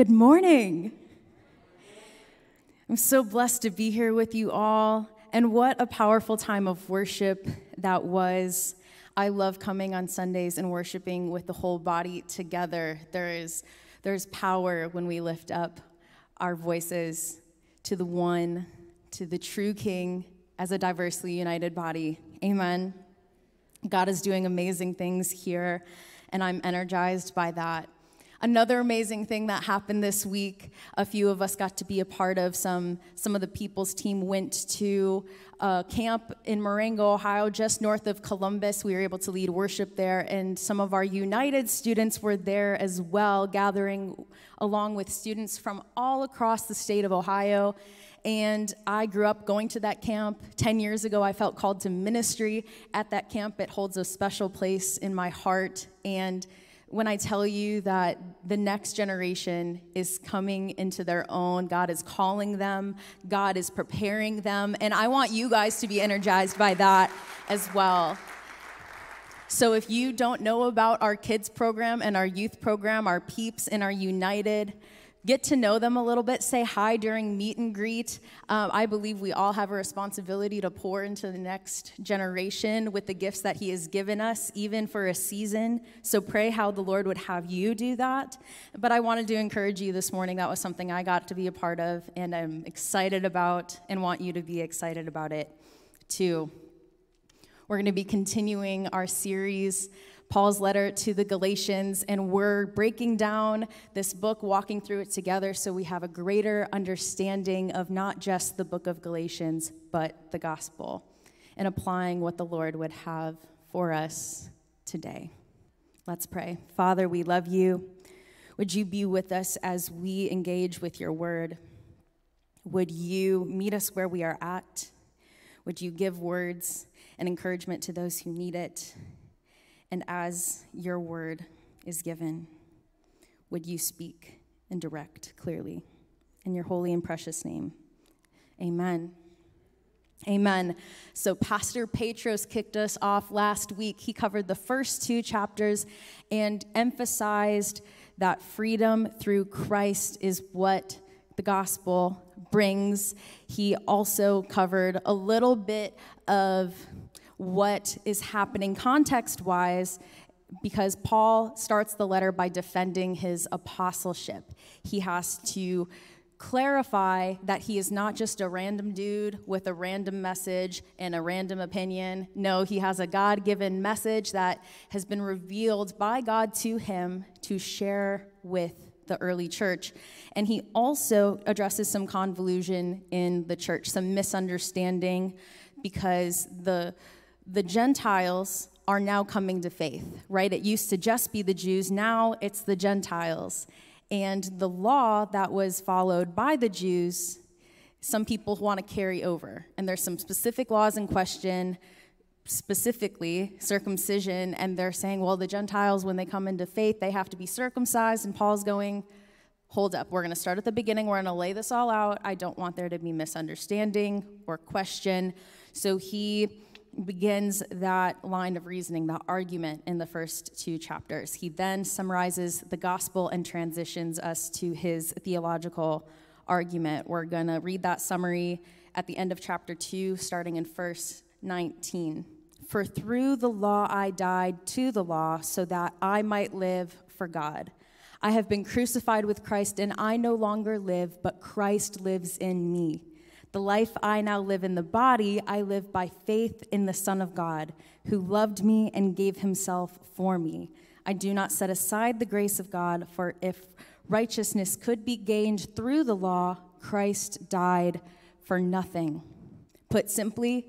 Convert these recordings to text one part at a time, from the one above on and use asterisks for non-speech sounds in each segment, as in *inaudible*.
Good morning. I'm so blessed to be here with you all, and what a powerful time of worship that was. I love coming on Sundays and worshiping with the whole body together. There is there's power when we lift up our voices to the one, to the true King as a diversely united body. Amen. God is doing amazing things here, and I'm energized by that. Another amazing thing that happened this week, a few of us got to be a part of. Some, some of the people's team went to a camp in Marengo, Ohio, just north of Columbus. We were able to lead worship there, and some of our United students were there as well, gathering along with students from all across the state of Ohio. And I grew up going to that camp. 10 years ago, I felt called to ministry at that camp. It holds a special place in my heart. And when I tell you that the next generation is coming into their own. God is calling them, God is preparing them, and I want you guys to be energized by that as well. So, if you don't know about our kids program and our youth program, our peeps and our United, get to know them a little bit, say hi during meet and greet. Um, I believe we all have a responsibility to pour into the next generation with the gifts that He has given us, even for a season. So pray how the Lord would have you do that. But I wanted to encourage you this morning. That was something I got to be a part of, and I'm excited about and want you to be excited about it too. We're going to be continuing our series Paul's letter to the Galatians, and we're breaking down this book, walking through it together so we have a greater understanding of not just the book of Galatians, but the gospel, and applying what the Lord would have for us today. Let's pray. Father, we love you. Would you be with us as we engage with your word? Would you meet us where we are at? Would you give words and encouragement to those who need it? And as your word is given, would you speak and direct clearly? In your holy and precious name, amen. Amen. So, Pastor Petros kicked us off last week. He covered the first two chapters and emphasized that freedom through Christ is what the gospel brings. He also covered a little bit of what is happening context wise because Paul starts the letter by defending his apostleship. He has to clarify that he is not just a random dude with a random message and a random opinion. No, he has a God given message that has been revealed by God to him to share with the early church. And he also addresses some convolution in the church, some misunderstanding, because the the Gentiles are now coming to faith, right? It used to just be the Jews, now it's the Gentiles. And the law that was followed by the Jews, some people want to carry over. And there's some specific laws in question, specifically circumcision, and they're saying, well, the Gentiles, when they come into faith, they have to be circumcised. And Paul's going, hold up, we're going to start at the beginning, we're going to lay this all out. I don't want there to be misunderstanding or question. So he begins that line of reasoning, that argument in the first two chapters. He then summarizes the gospel and transitions us to his theological argument. We're going to read that summary at the end of chapter 2, starting in verse 19. For through the law I died to the law so that I might live for God. I have been crucified with Christ, and I no longer live, but Christ lives in me. The life I now live in the body, I live by faith in the Son of God, who loved me and gave himself for me. I do not set aside the grace of God, for if righteousness could be gained through the law, Christ died for nothing. Put simply,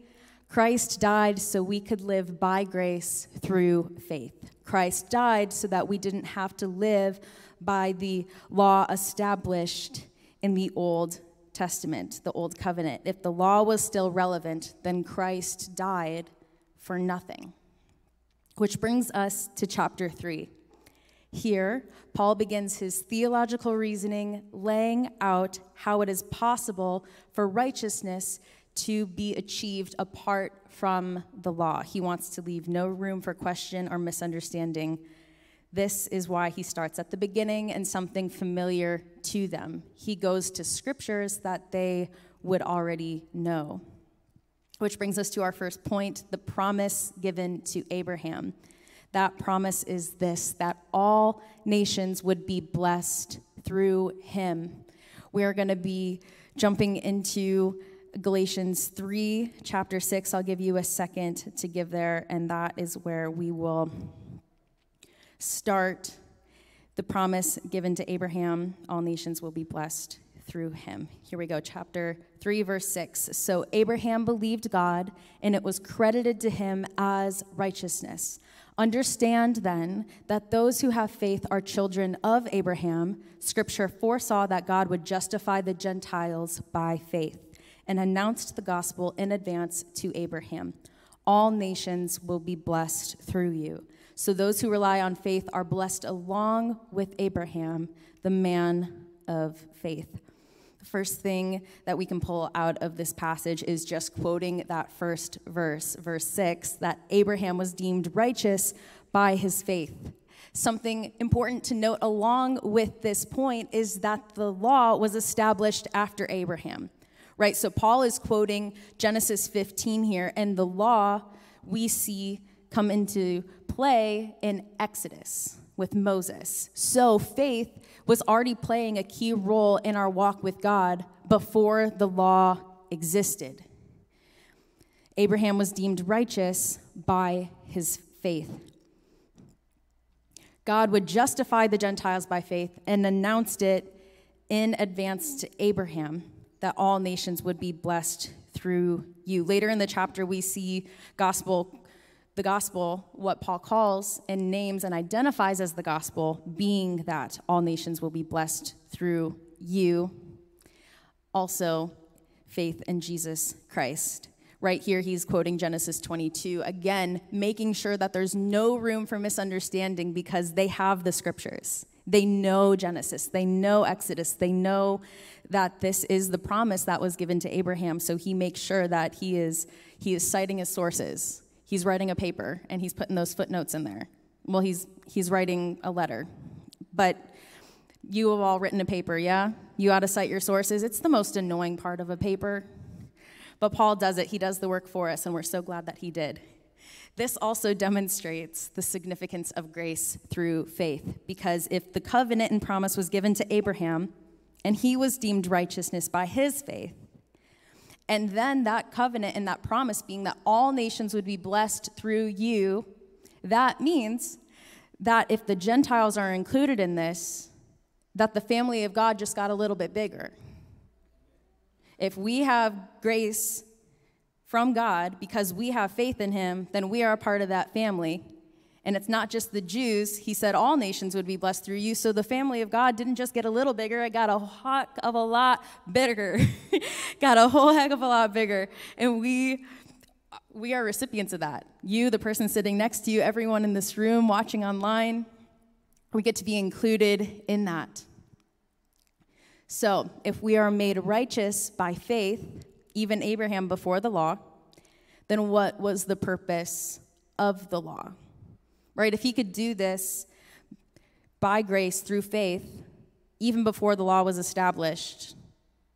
Christ died so we could live by grace through faith. Christ died so that we didn't have to live by the law established in the Old Testament, the Old Covenant. If the law was still relevant, then Christ died for nothing. Which brings us to chapter 3. Here, Paul begins his theological reasoning, laying out how it is possible for righteousness to be achieved apart from the law. He wants to leave no room for question or misunderstanding. This is why he starts at the beginning and something familiar to them. He goes to scriptures that they would already know. Which brings us to our first point the promise given to Abraham. That promise is this that all nations would be blessed through him. We are going to be jumping into Galatians 3, chapter 6. I'll give you a second to give there, and that is where we will start the promise given to Abraham all nations will be blessed through him. Here we go, chapter 3, verse 6. So Abraham believed God, and it was credited to him as righteousness. Understand then that those who have faith are children of Abraham. Scripture foresaw that God would justify the Gentiles by faith and announced the gospel in advance to Abraham. All nations will be blessed through you. So those who rely on faith are blessed along with Abraham, the man of faith. The first thing that we can pull out of this passage is just quoting that first verse, verse 6, that Abraham was deemed righteous by his faith. Something important to note along with this point is that the law was established after Abraham, right? So Paul is quoting Genesis 15 here, and the law we see come into play in Exodus with Moses. So faith was already playing a key role in our walk with God before the law existed. Abraham was deemed righteous by his faith. God would justify the Gentiles by faith and announced it in advance to Abraham that all nations would be blessed through you. Later in the chapter, we see gospel the gospel, what Paul calls and names and identifies as the gospel, being that all nations will be blessed through you. Also, faith in Jesus Christ. Right here, he's quoting Genesis 22, again, making sure that there's no room for misunderstanding because they have the scriptures. They know Genesis, they know Exodus, they know that this is the promise that was given to Abraham. So he makes sure that he is, he is citing his sources he's writing a paper and he's putting those footnotes in there. Well, he's, he's writing a letter. But you have all written a paper, yeah? You ought to cite your sources. It's the most annoying part of a paper. But Paul does it, he does the work for us, and we're so glad that he did. This also demonstrates the significance of grace through faith, because if the covenant and promise was given to Abraham, and he was deemed righteousness by his faith, and then that covenant and that promise being that all nations would be blessed through you, that means that if the Gentiles are included in this, that the family of God just got a little bit bigger. If we have grace from God because we have faith in Him, then we are a part of that family. And it's not just the Jews. He said all nations would be blessed through you. So the family of God didn't just get a little bigger, it got a heck of a lot bigger. *laughs* got a whole heck of a lot bigger. And we we are recipients of that. You, the person sitting next to you, everyone in this room watching online, we get to be included in that. So, if we are made righteous by faith, even Abraham before the law, then what was the purpose of the law? Right? If he could do this by grace through faith, even before the law was established,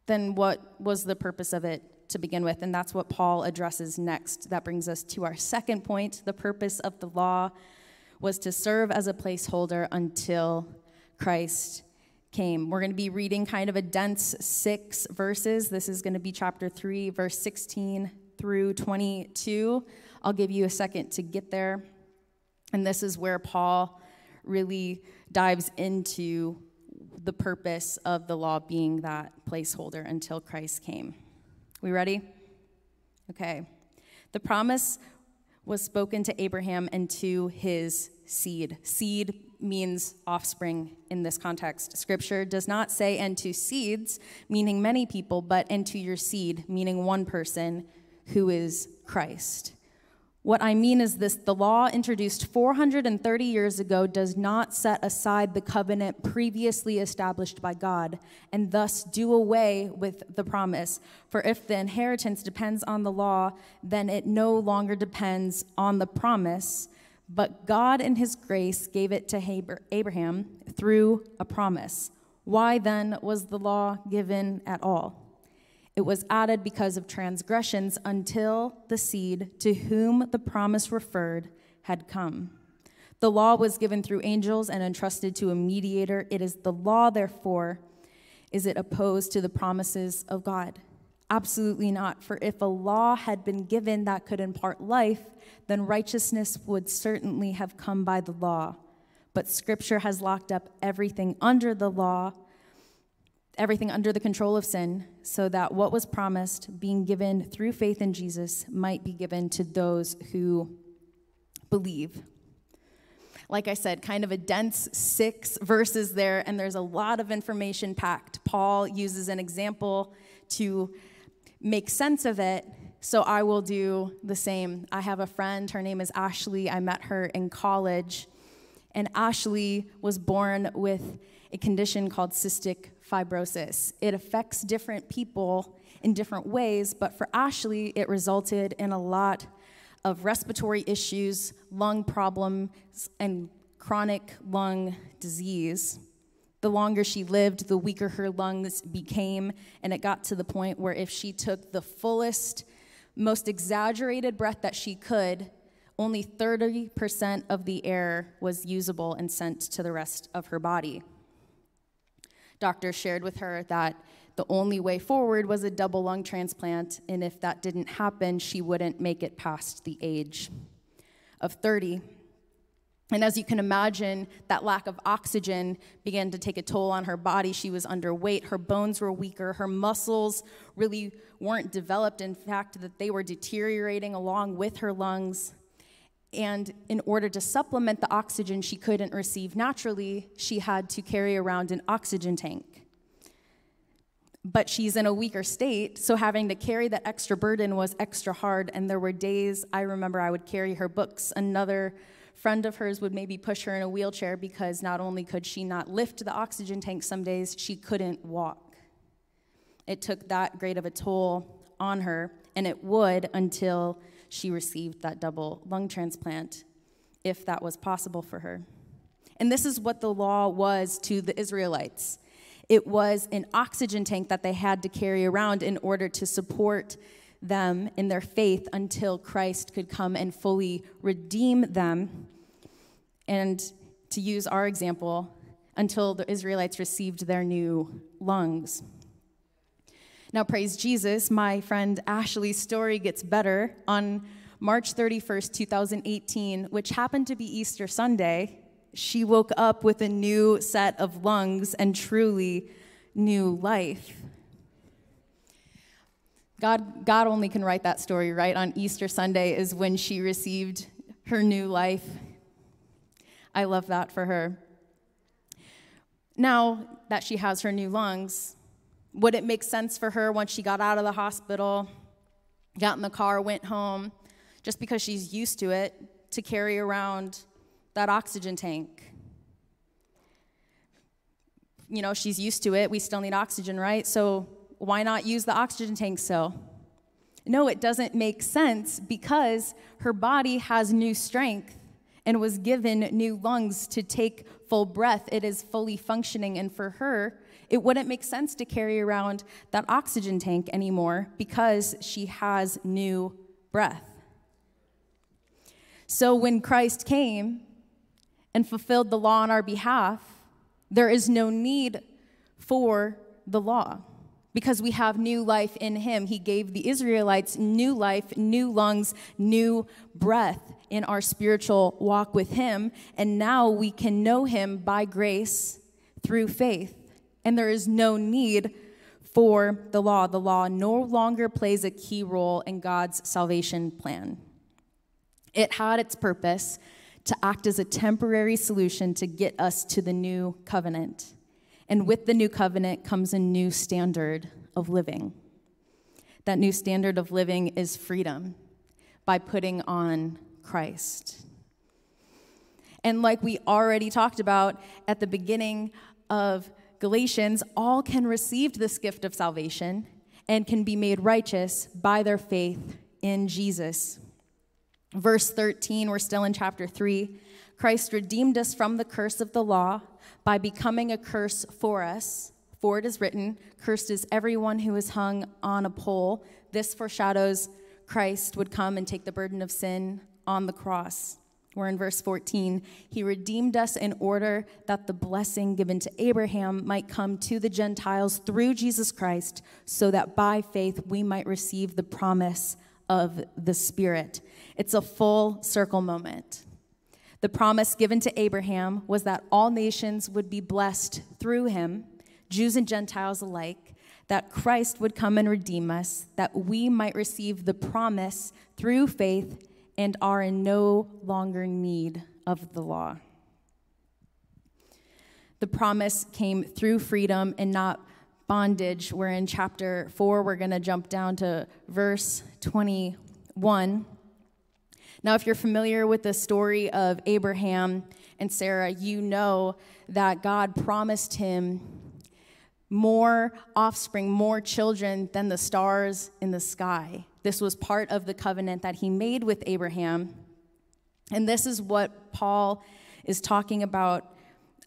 then what was the purpose of it to begin with? And that's what Paul addresses next. That brings us to our second point. The purpose of the law was to serve as a placeholder until Christ came. We're going to be reading kind of a dense six verses. This is going to be chapter 3, verse 16 through 22. I'll give you a second to get there. And this is where Paul really dives into the purpose of the law being that placeholder until Christ came. We ready? Okay. The promise was spoken to Abraham and to his seed. Seed means offspring in this context. Scripture does not say and to seeds, meaning many people, but and to your seed, meaning one person who is Christ. What I mean is this the law introduced 430 years ago does not set aside the covenant previously established by God and thus do away with the promise. For if the inheritance depends on the law, then it no longer depends on the promise, but God in his grace gave it to Abraham through a promise. Why then was the law given at all? It was added because of transgressions until the seed to whom the promise referred had come. The law was given through angels and entrusted to a mediator. It is the law, therefore, is it opposed to the promises of God? Absolutely not. For if a law had been given that could impart life, then righteousness would certainly have come by the law. But Scripture has locked up everything under the law, everything under the control of sin, so that what was promised, being given through faith in Jesus, might be given to those who believe. Like I said, kind of a dense six verses there, and there's a lot of information packed. Paul uses an example to make sense of it, so I will do the same. I have a friend, her name is Ashley. I met her in college, and Ashley was born with a condition called cystic fibrosis. It affects different people in different ways, but for Ashley, it resulted in a lot of respiratory issues, lung problems, and chronic lung disease. The longer she lived, the weaker her lungs became, and it got to the point where if she took the fullest, most exaggerated breath that she could, only 30% of the air was usable and sent to the rest of her body. Doctors shared with her that the only way forward was a double lung transplant, and if that didn't happen, she wouldn't make it past the age of 30. And as you can imagine, that lack of oxygen began to take a toll on her body. She was underweight, her bones were weaker, her muscles really weren't developed. In fact, that they were deteriorating along with her lungs. And in order to supplement the oxygen she couldn't receive naturally, she had to carry around an oxygen tank but she's in a weaker state, so having to carry that extra burden was extra hard. And there were days I remember I would carry her books. Another friend of hers would maybe push her in a wheelchair because not only could she not lift the oxygen tank some days, she couldn't walk. It took that great of a toll on her, and it would until she received that double lung transplant, if that was possible for her. And this is what the law was to the Israelites it was an oxygen tank that they had to carry around in order to support them in their faith until Christ could come and fully redeem them. And to use our example, until the Israelites received their new lungs. Now, praise Jesus, my friend Ashley's story gets better. On March 31st, 2018, which happened to be Easter Sunday, she woke up with a new set of lungs and truly new life. God, God only can write that story, right? On Easter Sunday is when she received her new life. I love that for her. Now that she has her new lungs, would it make sense for her once she got out of the hospital, got in the car, went home, just because she's used to it, to carry around that oxygen tank. You know, she's used to it. We still need oxygen, right? So why not use the oxygen tank still? No, it doesn't make sense because her body has new strength and was given new lungs to take full breath. It is fully functioning. And for her, it wouldn't make sense to carry around that oxygen tank anymore because she has new breath. So when Christ came, and fulfilled the law on our behalf, there is no need for the law because we have new life in him. He gave the Israelites new life, new lungs, new breath in our spiritual walk with him. And now we can know him by grace through faith. And there is no need for the law. The law no longer plays a key role in God's salvation plan. It had its purpose to act as a temporary solution to get us to the new covenant. And with the new covenant comes a new standard of living. That new standard of living is freedom by putting on Christ. And like we already talked about at the beginning of Galatians, all can receive this gift of salvation and can be made righteous by their faith in Jesus. Verse 13, we're still in chapter 3. Christ redeemed us from the curse of the law by becoming a curse for us. For it is written, Cursed is everyone who is hung on a pole. This foreshadows Christ would come and take the burden of sin on the cross. We're in verse 14. He redeemed us in order that the blessing given to Abraham might come to the Gentiles through Jesus Christ, so that by faith we might receive the promise of the Spirit. It's a full circle moment. The promise given to Abraham was that all nations would be blessed through him, Jews and Gentiles alike, that Christ would come and redeem us, that we might receive the promise through faith and are in no longer need of the law. The promise came through freedom and not bondage. We're in chapter 4. We're going to jump down to verse 21. Now, if you're familiar with the story of Abraham and Sarah, you know that God promised him more offspring, more children than the stars in the sky. This was part of the covenant that he made with Abraham. And this is what Paul is talking about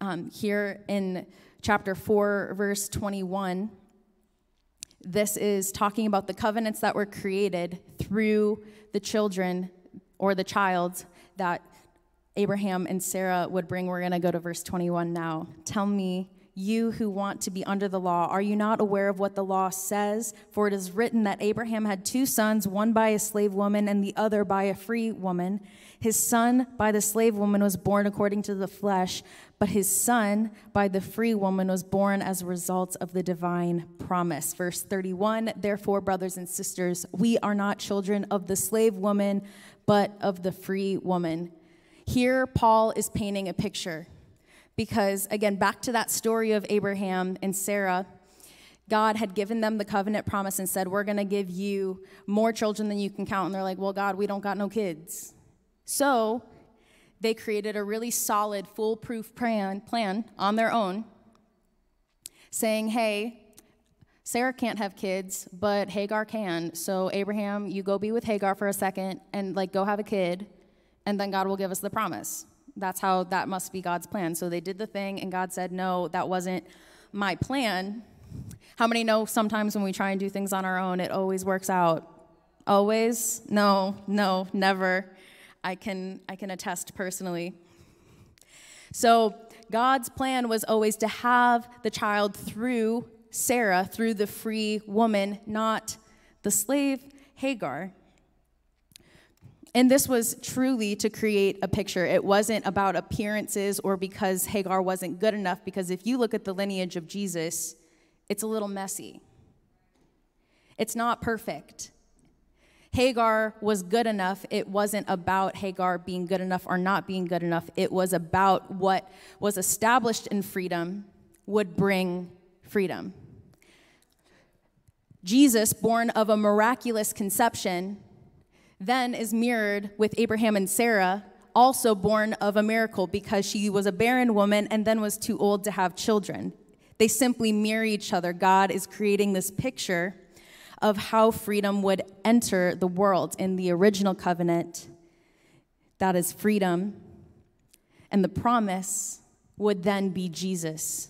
um, here in chapter 4, verse 21. This is talking about the covenants that were created through the children or the child that Abraham and Sarah would bring. We're going to go to verse 21 now. Tell me you who want to be under the law, are you not aware of what the law says? For it is written that Abraham had two sons, one by a slave woman and the other by a free woman. His son by the slave woman was born according to the flesh, but his son by the free woman was born as a result of the divine promise. Verse 31 Therefore, brothers and sisters, we are not children of the slave woman, but of the free woman. Here, Paul is painting a picture because, again, back to that story of Abraham and Sarah, God had given them the covenant promise and said, We're going to give you more children than you can count. And they're like, Well, God, we don't got no kids. So they created a really solid, foolproof plan, plan on their own, saying, Hey, Sarah can't have kids, but Hagar can. So, Abraham, you go be with Hagar for a second and like go have a kid, and then God will give us the promise. That's how that must be God's plan. So they did the thing, and God said, No, that wasn't my plan. How many know sometimes when we try and do things on our own, it always works out? Always? No, no, never. I can, I can attest personally. So God's plan was always to have the child through Sarah, through the free woman, not the slave Hagar. And this was truly to create a picture. It wasn't about appearances or because Hagar wasn't good enough, because if you look at the lineage of Jesus, it's a little messy. It's not perfect. Hagar was good enough. It wasn't about Hagar being good enough or not being good enough. It was about what was established in freedom would bring freedom. Jesus, born of a miraculous conception, then is mirrored with Abraham and Sarah, also born of a miracle because she was a barren woman and then was too old to have children. They simply mirror each other. God is creating this picture of how freedom would enter the world in the original covenant. That is freedom. And the promise would then be Jesus,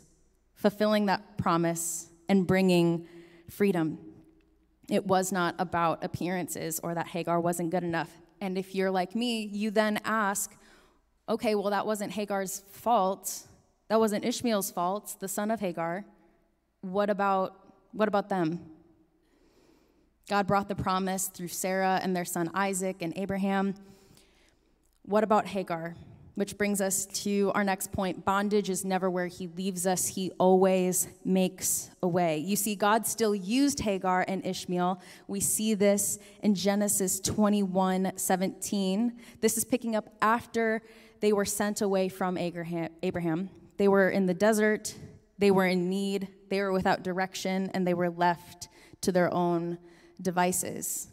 fulfilling that promise and bringing freedom. It was not about appearances or that Hagar wasn't good enough. And if you're like me, you then ask, okay, well, that wasn't Hagar's fault. That wasn't Ishmael's fault, the son of Hagar. What about, what about them? God brought the promise through Sarah and their son Isaac and Abraham. What about Hagar? Which brings us to our next point bondage is never where he leaves us, he always makes a way. You see, God still used Hagar and Ishmael. We see this in Genesis 21 17. This is picking up after they were sent away from Abraham. They were in the desert, they were in need, they were without direction, and they were left to their own devices.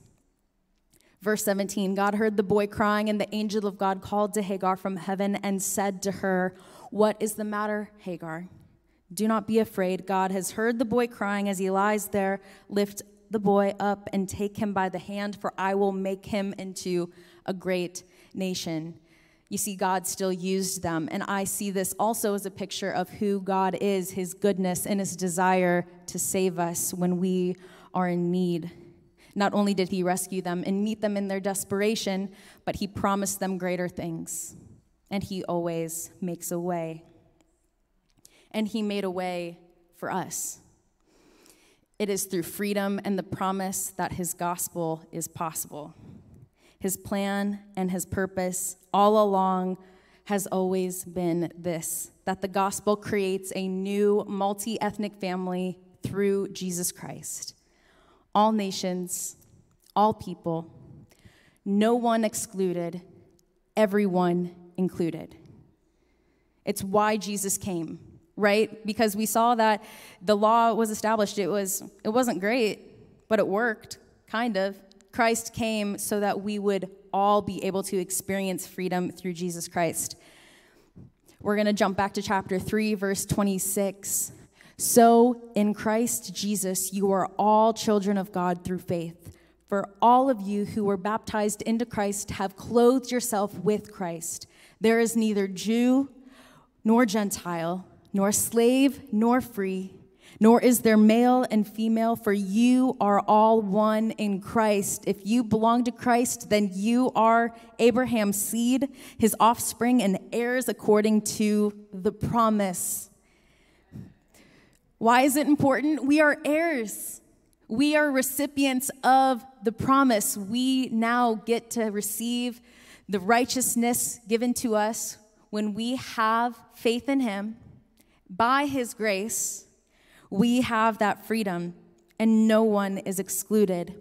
Verse 17 God heard the boy crying, and the angel of God called to Hagar from heaven and said to her, What is the matter, Hagar? Do not be afraid. God has heard the boy crying as he lies there. Lift the boy up and take him by the hand, for I will make him into a great nation. You see, God still used them. And I see this also as a picture of who God is, his goodness, and his desire to save us when we are in need. Not only did he rescue them and meet them in their desperation, but he promised them greater things. And he always makes a way. And he made a way for us. It is through freedom and the promise that his gospel is possible. His plan and his purpose all along has always been this that the gospel creates a new multi ethnic family through Jesus Christ. All nations, all people, no one excluded, everyone included. It's why Jesus came, right? Because we saw that the law was established. It was it wasn't great, but it worked, kind of. Christ came so that we would all be able to experience freedom through Jesus Christ. We're going to jump back to chapter 3, verse 26. So, in Christ Jesus, you are all children of God through faith. For all of you who were baptized into Christ have clothed yourself with Christ. There is neither Jew nor Gentile, nor slave nor free nor is there male and female, for you are all one in Christ. If you belong to Christ, then you are Abraham's seed, his offspring, and heirs according to the promise. Why is it important? We are heirs. We are recipients of the promise. We now get to receive the righteousness given to us when we have faith in him by his grace we have that freedom, and no one is excluded.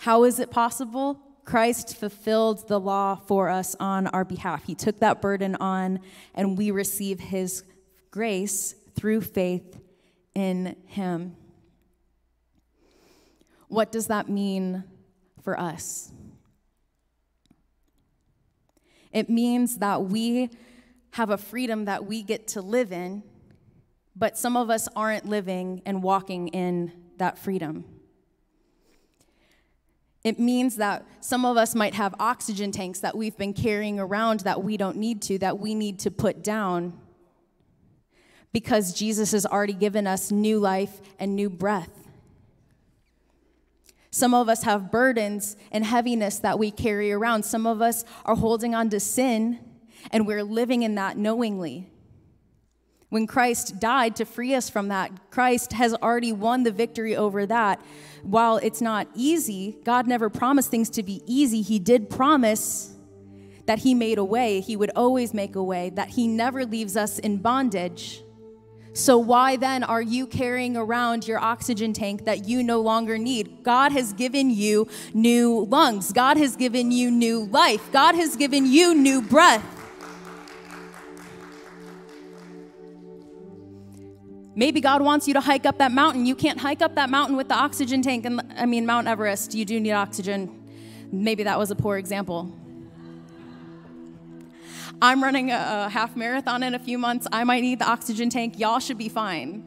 How is it possible? Christ fulfilled the law for us on our behalf. He took that burden on, and we receive his grace through faith in him. What does that mean for us? It means that we have a freedom that we get to live in but some of us aren't living and walking in that freedom. It means that some of us might have oxygen tanks that we've been carrying around that we don't need to, that we need to put down because Jesus has already given us new life and new breath. Some of us have burdens and heaviness that we carry around. Some of us are holding on to sin and we're living in that knowingly. When Christ died to free us from that, Christ has already won the victory over that. While it's not easy, God never promised things to be easy. He did promise that He made a way, He would always make a way, that He never leaves us in bondage. So, why then are you carrying around your oxygen tank that you no longer need? God has given you new lungs. God has given you new life. God has given you new breath. Maybe God wants you to hike up that mountain. You can't hike up that mountain with the oxygen tank. And I mean, Mount Everest, you do need oxygen. Maybe that was a poor example. I'm running a, half marathon in a few months. I might need the oxygen tank. Y'all should be fine.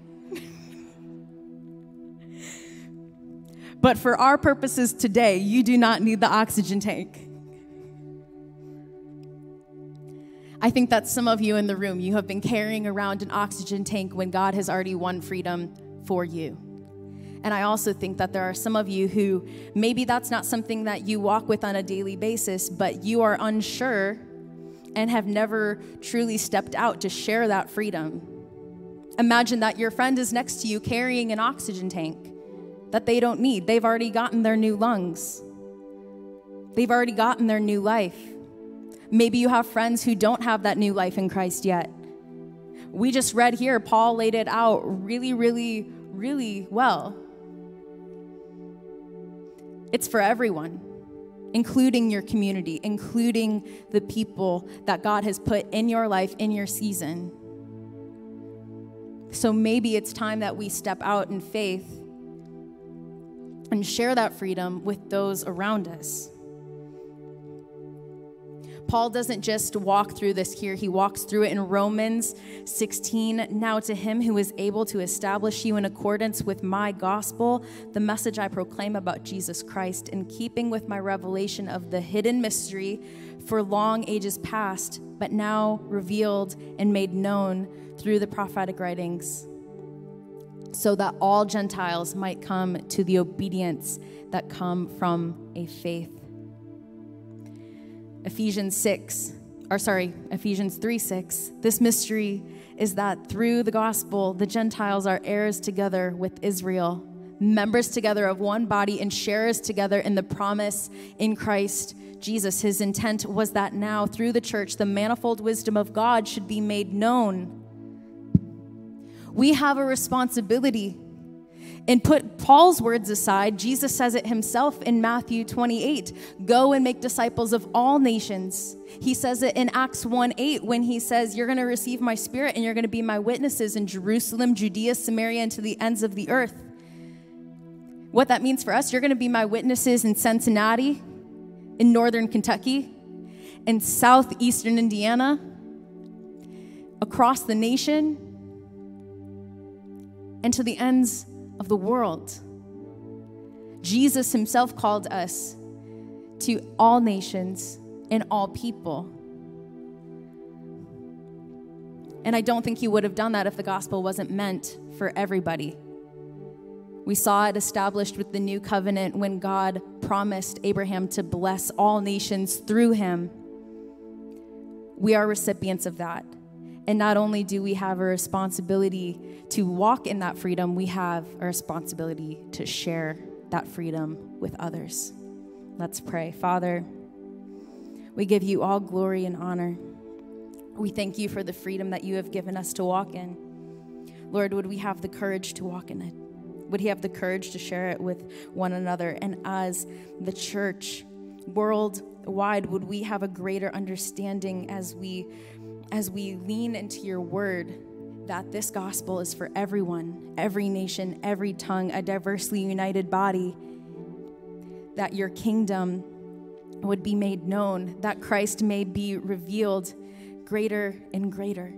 but for our purposes today, you do not need the oxygen tank. I think that some of you in the room, you have been carrying around an oxygen tank when God has already won freedom for you. And I also think that there are some of you who maybe that's not something that you walk with on a daily basis, but you are unsure and have never truly stepped out to share that freedom. Imagine that your friend is next to you carrying an oxygen tank that they don't need. They've already gotten their new lungs, they've already gotten their new life. Maybe you have friends who don't have that new life in Christ yet. We just read here, Paul laid it out really, really, really well. It's for everyone, including your community, including the people that God has put in your life, in your season. So maybe it's time that we step out in faith and share that freedom with those around us. Paul doesn't just walk through this here, he walks through it in Romans 16. Now, to him who is able to establish you in accordance with my gospel, the message I proclaim about Jesus Christ, in keeping with my revelation of the hidden mystery for long ages past, but now revealed and made known through the prophetic writings, so that all Gentiles might come to the obedience that come from a faith Ephesians 6, or sorry, Ephesians 3 6. This mystery is that through the gospel, the Gentiles are heirs together with Israel, members together of one body, and sharers together in the promise in Christ Jesus. His intent was that now, through the church, the manifold wisdom of God should be made known. We have a responsibility and put Paul's words aside, Jesus says it himself in Matthew 28 go and make disciples of all nations. He says it in Acts 1 8 when he says, You're going to receive my spirit and you're going to be my witnesses in Jerusalem, Judea, Samaria, and to the ends of the earth. What that means for us, you're going to be my witnesses in Cincinnati, in northern Kentucky, in southeastern Indiana, across the nation, and to the ends of the world. Jesus himself called us to all nations and all people. And I don't think he would have done that if the gospel wasn't meant for everybody. We saw it established with the new covenant when God promised Abraham to bless all nations through him. We are recipients of that. And not only do we have a responsibility to walk in that freedom, we have a responsibility to share that freedom with others. Let's pray. Father, we give you all glory and honor. We thank you for the freedom that you have given us to walk in. Lord, would we have the courage to walk in it? Would He have the courage to share it with one another? And as the church worldwide, would we have a greater understanding as we as we lean into your word that this gospel is for everyone, every nation, every tongue, a diversely united body, that your kingdom would be made known, that Christ may be revealed greater and greater.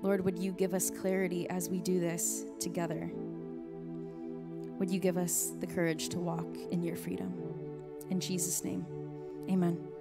Lord, would you give us clarity as we do this together? Would you give us the courage to walk in your freedom? In Jesus' name, amen.